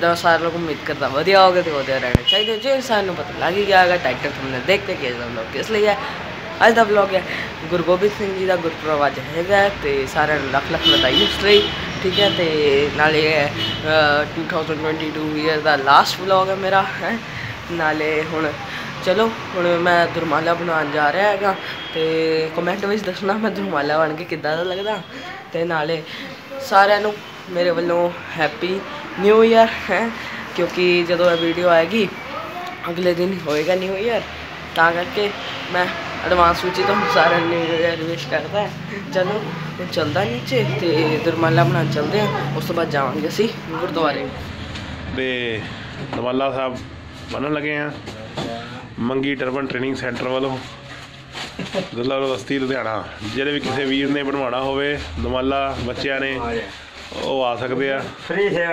ਦਾ ਸਾਰੇ ਲੋਕ ਉਮੀਦ ਕਰਦਾ ਵਧੀਆ ਹੋਗੇ ਤੇ ਵਧੀਆ ਰਹਿਣਾ ਚਾਹੀਦਾ। ਜੇ ਸਾਨੂੰ ਪਤਾ ਲੱਗ ਹੀ ਗਿਆ ਹੈਗਾ ਟਾਈਟਲ ਤੁਹਾਨੂੰ ਦੇਖ ਕੇ ਕਿ ਇਹ ਵਲੌਗ ਕਿਸ ਲਈ ਹੈ। ਅੱਜ ਦਾ ਵਲੌਗ ਹੈ ਗੁਰੂ ਗੋਬਿੰਦ ਸਿੰਘ ਜੀ ਦਾ ਗੁਰਪੁਰਬ ਅੱਜ ਹੈਗਾ ਹੈ ਤੇ ਸਾਰਿਆਂ ਨੂੰ ਲੱਖ ਲੱਖ ਵਧਾਈ ਉਸ ਲਈ ਠੀਕ ਹੈ ਤੇ ਨਾਲੇ ਇਹ, ਅਹ, 2022 ਈਅਰ ਦਾ ਲਾਸਟ ਵਲੌਗ ਹੈ ਮੇਰਾ ਹੈ। ਨਾਲੇ ਹੁਣ ਚਲੋ ਹੁਣ ਮੈਂ ਦੁਰਮਾਲਾ ਬਣਾਉਣ ਜਾ ਰਿਹਾ ਹੈਗਾ ਤੇ ਕਮੈਂਟ ਵਿੱਚ ਦੱਸਣਾ ਮੈਂ ਦੁਰਮਾਲਾ ਬਣ ਕੇ ਕਿੱਦਾਂ ਦਾ ਲੱਗਦਾ। ਤੇ ਨਾਲੇ ਸਾਰਿਆਂ ਨੂੰ ਮੇਰੇ ਵੱਲੋਂ ਹੈਪੀ ਨਿਊ ਈਅਰ ਹੈ, ਕਿਉਂਕਿ ਜਦੋਂ ਇਹ ਵੀਡੀਓ ਆਏਗੀ, ਅਗਲੇ ਦਿਨ ਹੋਏਗਾ ਨਿਊ ਈਅਰ ਤਾਂ ਕਰਕੇ ਮੈਂ ਐਡਵਾਂਸ ਵਿੱਚ ਤੁਹਾਨੂੰ ਸਾਰਿਆਂ ਨੂੰ ਨਿਊ ਈਅਰ ਵਿਸ਼ ਕਰਦਾ ਚਲੋ, ਹੁਣ ਚੱਲਦਾ ਨੀਚੇ ਤੇ ਦੁਰਮਾਲਾ ਬਣਾਉਣ ਚੱਲਦੇ ਆ ਉਸ ਤੋਂ ਬਾਅਦ ਜਾਵਾਂਗੇ ਅਸੀਂ ਗੁਰਦੁਆਰੇ। ਤੇ ਦਵਾਲਾ ਸਾਹਿਬ ਬਣਨ ਲੱਗੇ ਆ ਮੰਗੀ ਟਰਬਨ ਟ੍ਰੇਨਿੰਗ ਸੈਂਟਰ ਵੱਲੋਂ। ਜ਼ਿਲ੍ਹਾ ਬਸਤੀ ਲੁਧਿਆਣਾ। ਜਿਹੜੇ ਵੀ ਕਿਸੇ ਵੀਰ ਨੇ ਬਣਵਾਉਣਾ ਹੋਵੇ ਦਵਾਲਾ ਬੱਚਿਆਂ ਨੇ ਉਹ ਆ ਸਕਦੇ ਆ। ਬੰਨਿਆ ਗਿਆ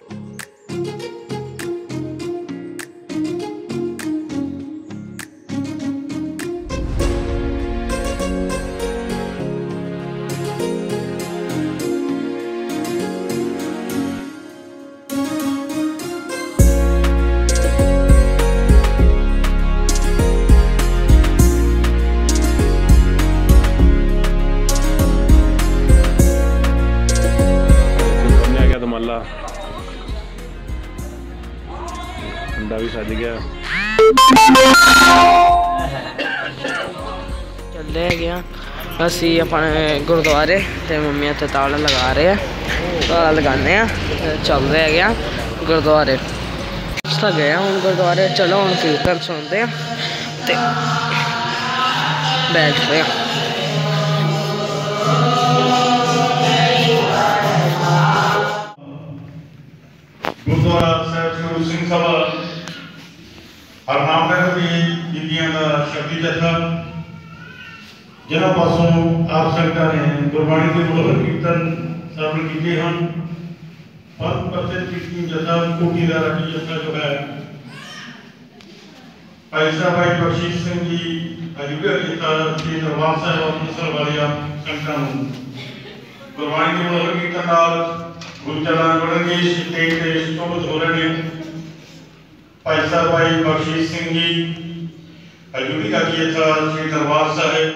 ਦਮਾਲਾ ਅੰਡਾ ਵੀ ਸੱਜ ਗਿਆ। ਚੱਲੇ ਹੈਗੇ ਆ। ਅਸੀਂ ਆਪਣੇ ਗੁਰਦੁਆਰੇ ਤੇ ਮੰਮੀ ਇੱਥੇ ਤਾਲਾ ਲਗਾ ਰਹੇ ਆ। ਤਾਲਾ ਲਗਾਉਂਦੇ ਆ ਤੇ ਚੱਲਦੇ ਹੈਗੇ ਆ ਗੁਰਦੁਆਰੇ। ਤਾਂ ਗਏ ਹੁਣ ਗੁਰਦੁਆਰੇ। ਚਲੋ ਹੁਣ ਕੀਰਤਨ ਸੁਣਦੇ ਆ ਤੇ ਬੈਠਦੇ ਆ। ਦੀ ਬੀਬੀਆਂ ਦਾ ਸ਼ਕਤੀ ਜਥਾ ਜਿਹਨਾਂ ਪਾਸੋਂ ਆਪ ਸੰਗਤਾਂ ਨੇ ਗੁਰਬਾਣੀ ਦੇ ਮੁਲਕ ਕੀਰਤਨ ਸ਼ਾਮਿਲ ਕੀਤੇ ਹਨ ਪਰ ਪ੍ਰਸਿੱਧ ਕੀਰਤਨ ਜਥਾ ਕੋਟੀ ਦਾ ਰਾਗੀ ਜਥਾ ਜੋ ਹੈ ਭਾਈ ਸਾਹਿਬ ਭਾਈ ਬਖਸ਼ੀਸ਼ ਸਿੰਘ ਜੀ ਅਜੂਬੇ ਕੀਤਾ ਜੀ ਦਰਬਾਰ ਸਾਹਿਬ ਅੰਮ੍ਰਿਤਸਰ ਵਾਲੀਆਂ ਸੰਗਤਾਂ ਨੂੰ ਗੁਰਬਾਣੀ ਦੇ ਮੁਲਕ ਕੀਰਤਨ ਨਾਲ ਗੁਰੂ ਚਰਨ ਵੜਨਗੇ ਸਟੇਜ ਤੇ ਸਤੋਬਤ ਹੋ ਰਹੇ ਨੇ ਭਾਈ ਸਾਹਿਬ ਭਾਈ ਬਖਸ਼ੀਸ਼ ਸਿੰਘ ਜੀ ਹਜੂਰੀ ਦਾ ਕੀਤਾ ਸ੍ਰੀ ਦਰਬਾਰ ਸਾਹਿਬ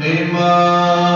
ਨਿਮਾਣਿਓਗੇ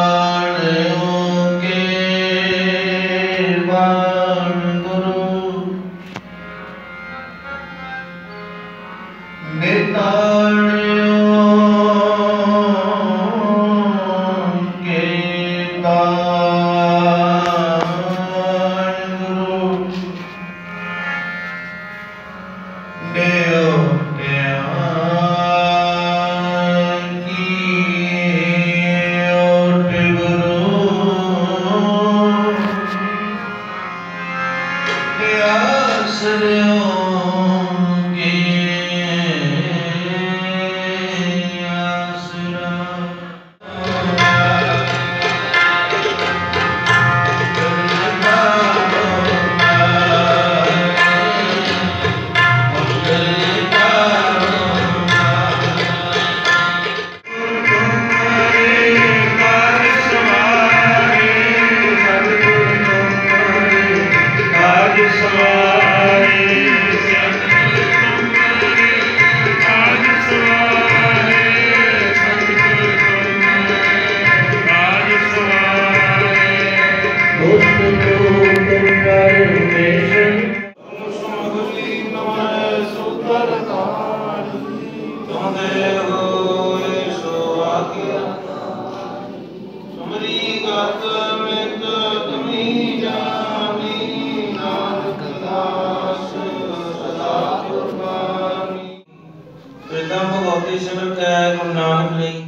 ਸਿਮਰ ਕੈ ਗੁਰੂ ਨਾਨਕ ਲਈ।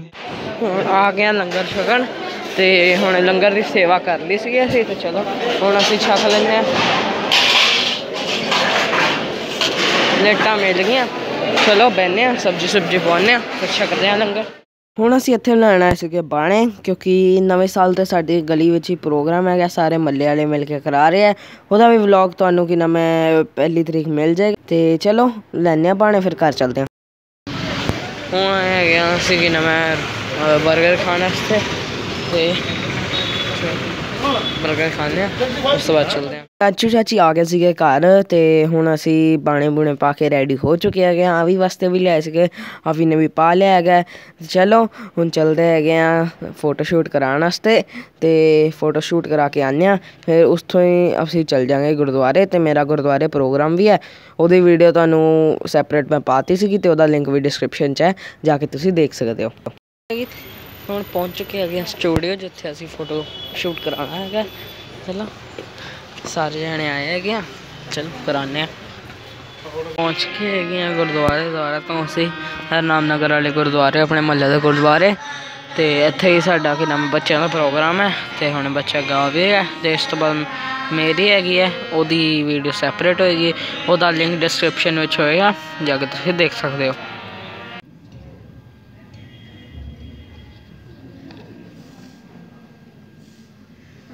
ਹੁਣ ਆ ਗਿਆ ਲੰਗਰ ਛਕਣ ਤੇ ਹੁਣ ਲੰਗਰ ਦੀ ਸੇਵਾ ਕਰ ਲਈ ਸੀ ਅਸੀਂ ਤੇ ਚਲੋ, ਹੁਣ ਅਸੀਂ ਛਕ ਲੈਂਦੇ ਆ ਲੇਟਾਂ ਮਿਲ ਗਈਆਂ। ਚਲੋ ਬਹਿਨੇ ਆ ਸਬਜੀ ਸੁਬਜੀ ਪਵਾਉਂਦੇ ਆ ਫਿਰ ਛਕਦੇ ਆ ਲੰਗਰ। ਹੁਣ ਅਸੀਂ ਇੱਥੇ ਲੈਣ ਆਏ ਸੀਗੇ ਬਾਣੇ, ਕਿਉਂਕਿ ਨਵੇਂ ਸਾਲ ਤੇ ਸਾਡੀ ਗਲੀ ਵਿੱਚ ਹੀ ਪ੍ਰੋਗਰਾਮ ਹੈਗਾ, ਸਾਰੇ ਮੱਲੇ ਵਾਲੇ ਮਿਲ ਕੇ ਕਰਾ ਰਹੇ ਆ। ਉਹਦਾ ਵੀ ਵਲੌਗ ਤੁਹਾਨੂੰ ਕਿ ਨਾ ਮੈਂ ਪਹਿਲੀ ਤਰੀਕ ਮਿਲ ਜਾਏਗਾ। ਤੇ ਚਲੋ ਲੈਣੇ ਆ ਬਾਣੇ, ਫਿਰ ਘਰ ਚੱਲਦੇ ਆ ਹੁਣ ਹੈਗੇ ਆ ਅਸੀਂ ਕੀ ਨਾਮ ਹੈ 버ਗਰ ਖਾਣ ਵਾਸਤੇ ਤੇ 버ਗਰ ਖਾਣੇ ਆ, ਉਸ ਤੋਂ ਬਾਅਦ ਚੱਲਦੇ ਆ। ਚਾਚੂ ਚਾਚੀ ਆ ਗਏ ਸੀਗੇ ਘਰ ਤੇ ਹੁਣ ਅਸੀਂ ਬਾਣੇ ਬੁਣੇ ਪਾ ਕੇ ਰੈਡੀ ਹੋ ਚੁੱਕੇ ਹੈਗੇ ਆ ਆਵੀ ਵਾਸਤੇ ਵੀ ਲਿਆਏ ਸੀਗੇ ਆਵੀ ਨੇ ਵੀ ਪਾ ਲਿਆ ਹੈਗਾ। ਚਲੋ, ਹੁਣ ਚੱਲਦੇ ਹੈਗੇ ਆ ਫੋਟੋ ਸ਼ੂਟ ਕਰਾਉਣ ਵਾਸਤੇ ਤੇ ਫੋਟੋ ਸ਼ੂਟ ਕਰਾ ਕੇ ਆਉਂਦੇ ਆ ਫਿਰ ਉਸ ਤੋਂ ਹੀ ਅਸੀਂ ਚੱਲ ਜਾਾਂਗੇ ਗੁਰਦੁਆਰੇ ਤੇ ਮੇਰਾ ਗੁਰਦੁਆਰੇ ਪ੍ਰੋਗਰਾਮ ਵੀ ਹੈ। ਉਹਦੀ ਵੀਡੀਓ ਤੁਹਾਨੂੰ ਸੈਪਰੇਟ ਮੈਂ ਪਾਤੀ ਸੀਗੀ ਤੇ ਉਹਦਾ ਲਿੰਕ ਵੀ ਡਿਸਕ੍ਰਿਪਸ਼ਨ 'ਚ ਹੈ, ਜਾ ਕੇ ਤੁਸੀਂ ਦੇਖ ਸਕਦੇ ਹੋ। ਹੁਣ ਪਹੁੰਚ ਚੁੱਕੇ ਹੈਗੇ ਆ ਸਟੂਡੀਓ ਜਿੱਥੇ ਅਸੀਂ ਫੋਟੋ ਸ਼ੂਟ ਕਰਾਉਣਾ ਹੈਗਾ। ਚਲੋ, ਸਾਰੇ ਜਣੇ ਆਏ ਹੈਗੇ ਆ ਚਲੋ, ਕਰਾਉਂਦੇ ਆ ਪਹੁੰਚ ਕੇ ਹੈਗੇ ਆ ਗੁਰਦੁਆਰੇ, ਦੁਆਰਾ ਤੋਂ ਅਸੀਂ ਹਰਨਾਮ ਨਗਰ ਵਾਲੇ ਗੁਰਦੁਆਰੇ, ਆਪਣੇ ਮਹੱਲੇ ਦੇ ਗੁਰਦੁਆਰੇ। ਤੇ ਇੱਥੇ ਹੀ ਸਾਡਾ ਕਿ ਨਾਮ, ਬੱਚਿਆਂ ਦਾ ਪ੍ਰੋਗਰਾਮ ਹੈ। ਤੇ ਹੁਣ ਬੱਚਾ ਗਾਵੇਗਾ ਤੇ ਇਸ ਤੋਂ ਬਾਅਦ ਮੇਰੀ ਹੈਗੀ ਹੈ। ਉਹਦੀ ਵੀਡੀਓ ਸੈਪਰੇਟ ਹੋਏਗੀ। ਉਹਦਾ ਲਿੰਕ ਡਿਸਕ੍ਰਿਪਸ਼ਨ ਵਿੱਚ ਹੋਏਗਾ। ਜਾ ਕੇ ਤੁਸੀਂ ਦੇਖ ਸਕਦੇ ਹੋ।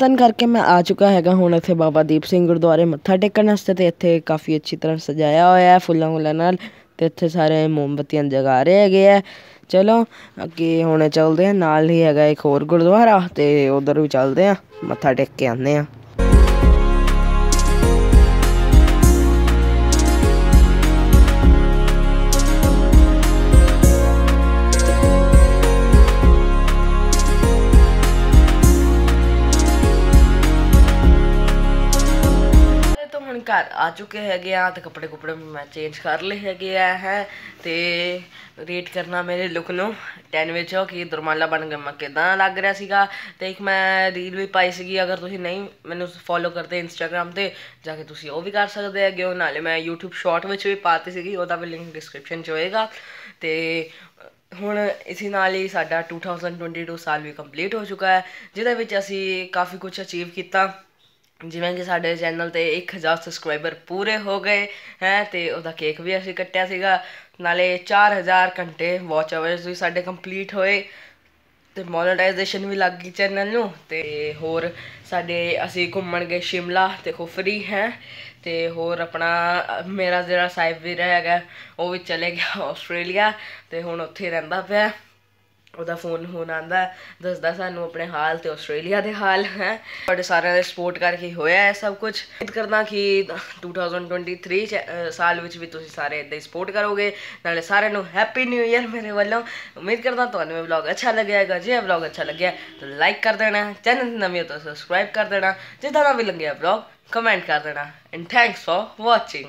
ਤਨ ਕਰਕੇ ਮੈਂ ਆ ਚੁੱਕਾ ਹੈਗਾ ਹੁਣ ਇੱਥੇ ਬਾਬਾ ਦੀਪ ਸਿੰਘ ਗੁਰਦੁਆਰੇ ਮੱਥਾ ਟੇਕਣ ਵਾਸਤੇ ਤੇ ਇੱਥੇ ਕਾਫੀ ਅੱਛੀ ਤਰ੍ਹਾਂ ਸਜਾਇਆ ਹੋਇਆ ਹੈ ਫੁੱਲਾਂ ਫੁੱਲਾਂ ਨਾਲ ਤੇ ਇੱਥੇ ਸਾਰੇ ਮੋਮਬੱਤੀਆਂ ਜਗਾ ਰਹੇ ਹੈਗੇ ਆ। ਚਲੋ, ਅੱਗੇ ਹੁਣ ਚੱਲਦੇ ਆ ਨਾਲ ਹੀ ਹੈਗਾ ਇੱਕ ਹੋਰ ਗੁਰਦੁਆਰਾ ਤੇ ਉਧਰ ਵੀ ਚੱਲਦੇ ਆ ਮੱਥਾ ਟੇਕ ਕੇ ਆਉਂਦੇ ਆ ਘਰ ਆ ਚੁੱਕੇ ਹੈਗੇ ਆ ਤੇ ਕੱਪੜੇ ਕੁਪੜੇ ਮੈਂ ਚੇਂਜ ਕਰ ਲਏ ਹੈਗੇ ਆ, ਹੈ। ਤੇ ਰੇਟ ਕਰਨਾ ਮੇਰੇ ਲੁੱਕ ਨੂੰ 10 ਵਿੱਚੋਂ ਕਿ ਦਰਮਾਲਾ ਬਣ ਗਿਆ। ਮੈਂ ਕਿਦਾਂ ਲੱਗ ਰਿਹਾ ਸੀਗਾ। ਤੇ ਇੱਕ ਮੈਂ ਰੀਲ ਵੀ ਪਾਈ ਸੀਗੀ, ਅਗਰ ਤੁਸੀਂ ਨਹੀਂ ਮੈਨੂੰ ਫੋਲੋ ਕਰਦੇ ਇੰਸਟਾਗ੍ਰam ਤੇ, ਜਾ ਕੇ ਤੁਸੀਂ ਉਹ ਵੀ ਕਰ ਸਕਦੇ ਹੈਗੇ ਹੋ। ਨਾਲੇ ਮੈਂ YouTube ਸ਼ਾਰਟ ਵਿੱਚ ਵੀ ਪਾਤੀ ਸੀਗੀ, ਉਹਦਾ ਵੀ ਲਿੰਕ ਡਿਸਕ੍ਰਿਪਸ਼ਨ 'ਚ ਹੋਏਗਾ। ਤੇ ਹੁਣ ਇਸੇ ਨਾਲ ਹੀ ਸਾਡਾ 2022 ਸਾਲ ਵੀ ਕੰਪਲੀਟ ਹੋ ਚੁੱਕਾ ਹੈ, ਜਿਹਦੇ ਵਿੱਚ ਅਸੀਂ ਕਾਫੀ ਕੁਝ ਅਚੀਵ ਕੀਤਾ। ਜਿਵੇਂ ਕਿ ਸਾਡੇ ਚੈਨਲ ਤੇ 1000 ਸਬਸਕ੍ਰਾਈਬਰ ਪੂਰੇ ਹੋ ਗਏ, ਹੈ, ਤੇ ਉਹਦਾ ਕੇਕ ਵੀ ਅਸੀਂ ਕੱਟਿਆ ਸੀਗਾ। ਨਾਲੇ 4000 ਘੰਟੇ ਵਾਚ ਆਵਰਸ ਵੀ ਸਾਡੇ ਕੰਪਲੀਟ ਹੋਏ, ਤੇ ਮੋਨੇਟਾਈਜੇਸ਼ਨ ਵੀ ਲੱਗ ਗਈ ਚੈਨਲ ਨੂੰ, ਤੇ ਹੋਰ ਸਾਡੇ ਅਸੀਂ ਘੁੰਮਣ ਗਏ ਸ਼ਿਮਲਾ ਤੇ ਖੁਫਰੀ ਹੈ, ਤੇ ਹੋਰ ਆਪਣਾ, ਮੇਰਾ ਜਿਹੜਾ ਸਾਹਿਬ ਵੀਰ ਹੈਗਾ, ਉਹ ਵੀ ਚਲੇ ਗਿਆ ਆਸਟ੍ਰੇਲੀਆ, ਤੇ ਹੁਣ ਉੱਥੇ ਰਹਿੰਦਾ ਪਿਆ। ਉਹਦਾ ਫੋਨ ਹੁਣ ਆਂਦਾ ਦੱਸਦਾ ਸਾਨੂੰ ਆਪਣੇ ਹਾਲ ਤੇ ਆਸਟ੍ਰੇਲੀਆ ਦੇ ਹਾਲ ਹੈ। ਤੁਹਾਡੇ ਸਾਰਿਆਂ ਦੇ ਸਪੋਰਟ ਕਰਕੇ ਹੋਇਆ ਹੈ ਸਭ ਕੁਝ ਉਮੀਦ ਕਰਦਾ ਕਿ 2023 ਚ, ਸਾਲ ਵਿੱਚ ਵੀ ਤੁਸੀਂ ਸਾਰੇ ਇਦਾਂ ਹੀ ਸਪੋਰਟ ਕਰੋਗੇ। ਨਾਲੇ ਸਾਰਿਆਂ ਨੂੰ ਹੈਪੀ ਨਿਊ ਇਅਰ ਮੇਰੇ ਵੱਲੋਂ। ਉਮੀਦ ਕਰਦਾ ਤੁਹਾਨੂੰ ਇਹ ਵਲੌਗ ਅੱਛਾ ਲੱਗਿਆ ਹੈਗਾ ਜੇ ਇਹ ਵਲੌਗ ਅੱਛਾ ਲੱਗਿਆ ਤਾਂ ਲਾਈਕ ਕਰ ਦੇਣਾ। ਚੈਨਲ ਨਵੇਂ ਹੋ ਤਾਂ ਸਬਸਕ੍ਰਾਈਬ ਕਰ ਦੇਣਾ। ਜਿੱਦਾਂ ਦਾ ਵੀ ਲੱਗਿਆ ਵਲੌਗ ਕਮੈਂਟ ਕਰ ਦੇਣਾ। And thanks for watching